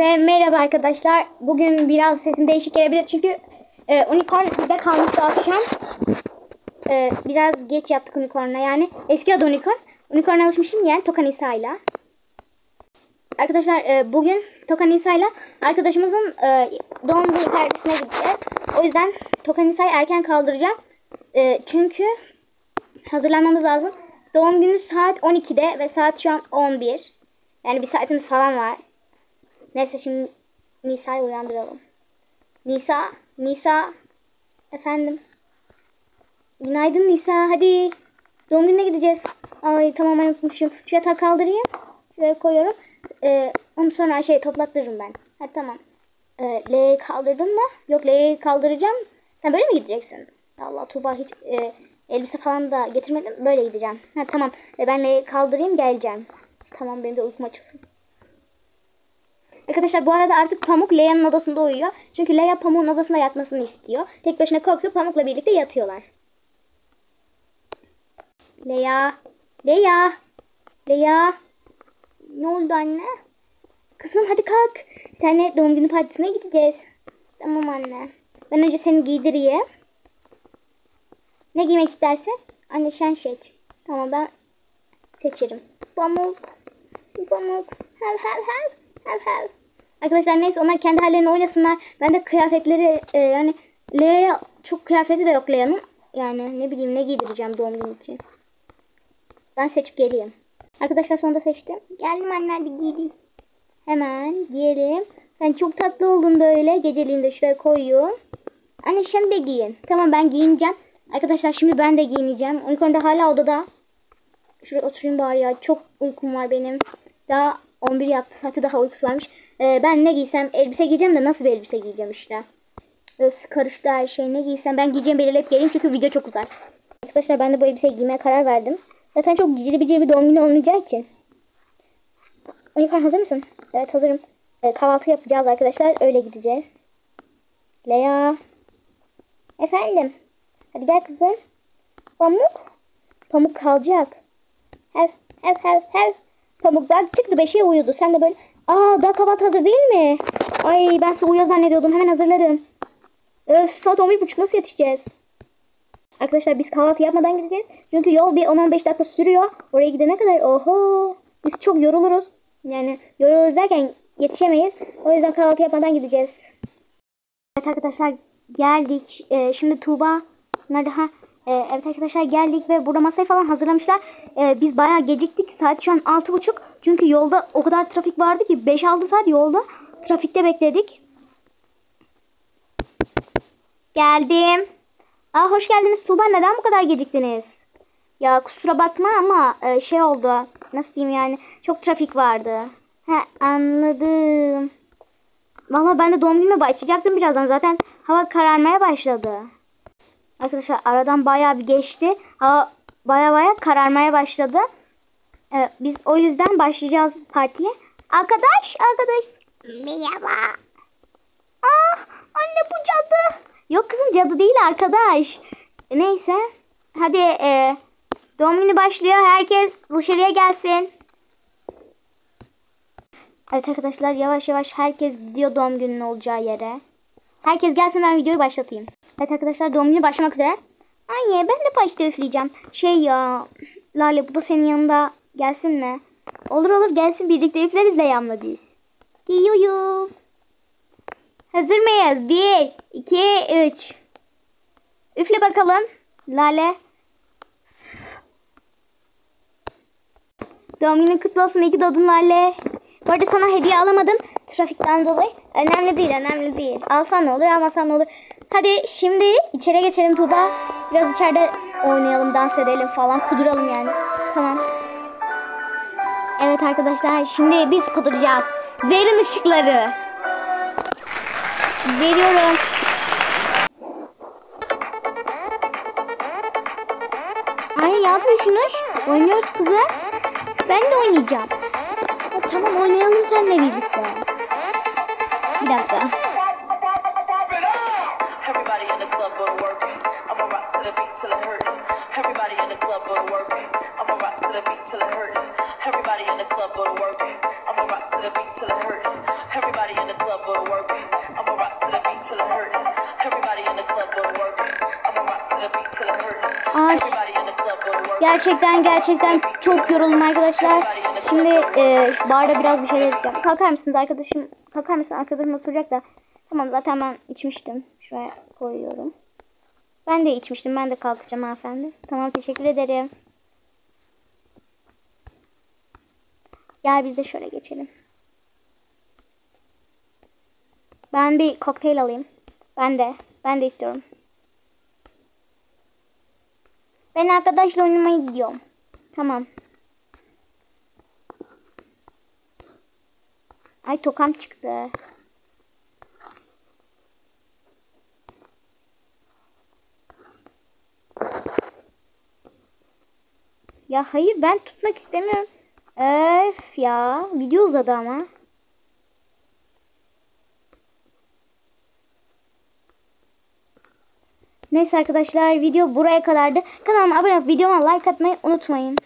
Hepinize merhaba arkadaşlar. Bugün biraz sesim değişik gelebilir çünkü e, unicorn bizde kalmıştı akşam. E, biraz geç yaptık unicorn'a yani. Eski adı unicorn. Unicorn'a alışmışım yani Toka Nisa'yla. Arkadaşlar e, bugün Toka Nisa'yla arkadaşımızın e, doğum günü partisine gideceğiz. O yüzden Toka Nisa'yı erken kaldıracağım. E, çünkü hazırlanmamız lazım. Doğum günü saat 12'de ve saat şu an 11. Yani bir saatimiz falan var. Neyse şimdi Nisa'yı uyandıralım. Nisa, Nisa. Efendim. Günaydın Nisa, hadi. Doğum gününe gideceğiz. Ay tamam ben unutmuşum. Şu yatağı kaldırayım. Şuraya koyuyorum. Ee, onu sonra şey toplattırırım ben. Ha tamam. Ee, L'yi kaldırdın mı? Yok L'yi kaldıracağım. Sen böyle mi gideceksin? Allah Tuğba hiç e, elbise falan da getirmedim. Böyle gideceğim. Ha tamam. E, ben L'yi kaldırayım geleceğim. Tamam benim de uykum açılsın. Arkadaşlar bu arada artık Pamuk Leia'nın odasında uyuyor. Çünkü Leia Pamuk'un odasında yatmasını istiyor. Tek başına korkuyor Pamuk'la birlikte yatıyorlar. Leia. Leia. Leia. Ne oldu anne? Kızım hadi kalk. Seninle doğum günü partisine gideceğiz. Tamam anne. Ben önce seni giydireyim. Ne giymek istersin? Anne sen seç. Tamam ben seçerim. Pamuk. Pamuk. Hel hel hel. Hel hel. Arkadaşlar neyse onlar kendi hallerine oynasınlar. Ben de kıyafetleri e, yani Leia çok kıyafeti de yok Leia'nın. Yani ne bileyim ne giydireceğim doğum günü için. Ben seçip geleyim. Arkadaşlar sonunda seçtim. Geldim anne hadi giydim. Hemen giyelim. Sen çok tatlı oldun böyle. Geceliğini de şuraya koyuyorum. Anne sen de giyin. Tamam ben giyineceğim. Arkadaşlar şimdi ben de giyineceğim. Unicorn da hala odada. Şuraya oturayım bari ya. Çok uykum var benim. Daha 11 yaptı. Saati daha uykusu varmış. Ee, ben ne giysem elbise giyeceğim de nasıl bir elbise giyeceğim işte. Öf karıştı her şey. Ne giysem ben giyeceğim belirleyip geleyim çünkü video çok uzar. Arkadaşlar ben de bu elbiseyi giymeye karar verdim. Zaten çok cicili bicili bir doğum günü olmayacağı için. Unicorn hazır mısın? Evet hazırım. Ee, kahvaltı yapacağız arkadaşlar. Öyle gideceğiz. Lea. Efendim. Hadi gel kızım. Pamuk. Pamuk kalacak. Hev hev hev hev. Pamuk daha çıktı beşiğe uyudu. Sen de böyle. Aa daha kahvaltı hazır değil mi? Ay ben size uyuyor zannediyordum. Hemen hazırlarım. Öf saat 11.30 nasıl yetişeceğiz? Arkadaşlar biz kahvaltı yapmadan gideceğiz. Çünkü yol bir 10-15 dakika sürüyor. Oraya gidene kadar oho. Biz çok yoruluruz. Yani yoruluruz derken yetişemeyiz. O yüzden kahvaltı yapmadan gideceğiz. Evet arkadaşlar geldik. Ee, şimdi Tuğba nerede ha? Ee, evet arkadaşlar geldik ve burada masayı falan hazırlamışlar. Ee, biz bayağı geciktik. Saat şu an 6.30. Çünkü yolda o kadar trafik vardı ki 5-6 saat yolda trafikte bekledik. Geldim. Aa hoş geldiniz Tuğba. Neden bu kadar geciktiniz? Ya kusura bakma ama e, şey oldu. Nasıl diyeyim yani? Çok trafik vardı. He anladım. Valla ben de doğum günüme başlayacaktım birazdan. Zaten hava kararmaya başladı. Arkadaşlar aradan bayağı bir geçti. Hava baya baya kararmaya başladı. Ee, biz o yüzden başlayacağız partiye. Arkadaş, arkadaş. Merhaba. Ah, anne bu cadı. Yok kızım cadı değil arkadaş. Neyse. Hadi e, doğum günü başlıyor. Herkes dışarıya gelsin. Evet arkadaşlar yavaş yavaş herkes gidiyor doğum gününün olacağı yere. Herkes gelsin ben videoyu başlatayım. Evet arkadaşlar doğum günü başlamak üzere. Anne ben de başta üfleyeceğim. Şey ya Lale bu da senin yanında gelsin mi? Olur olur gelsin birlikte üfleriz Leyam'la biz. Giyuyum. Hazır mıyız? Bir, iki, üç. Üfle bakalım. Lale. Doğum günün kutlu olsun. İyi ki doğdun Lale. Bu arada sana hediye alamadım. Trafikten dolayı. Önemli değil, önemli değil. Alsan olur, almasan olur. Hadi şimdi içeri geçelim Tuğba. Biraz içeride oynayalım, dans edelim falan. Kuduralım yani. Tamam. Evet arkadaşlar şimdi biz kuduracağız. Verin ışıkları. Veriyorum. Ay yapıyorsunuz? Oynuyoruz kızım. Ben de oynayacağım. Ha, tamam oynayalım seninle birlikte. Bir dakika. Ay. Gerçekten gerçekten çok yoruldum arkadaşlar. Şimdi e, barda biraz bir şeyler yapacağım. Kalkar mısınız arkadaşım? Kalkar mısın? Arkadaşım oturacak da. Tamam zaten ben içmiştim. Şuraya koyuyorum. Ben de içmiştim. Ben de kalkacağım hanımefendi. Tamam teşekkür ederim. Gel biz de şöyle geçelim. Ben bir kokteyl alayım. Ben de. Ben de istiyorum. Ben arkadaşla oynamaya gidiyorum. Tamam. Ay tokam çıktı. Ya hayır ben tutmak istemiyorum. Öf ya. Video uzadı ama. Neyse arkadaşlar video buraya kadardı. Kanalıma abone olup videoma like atmayı unutmayın.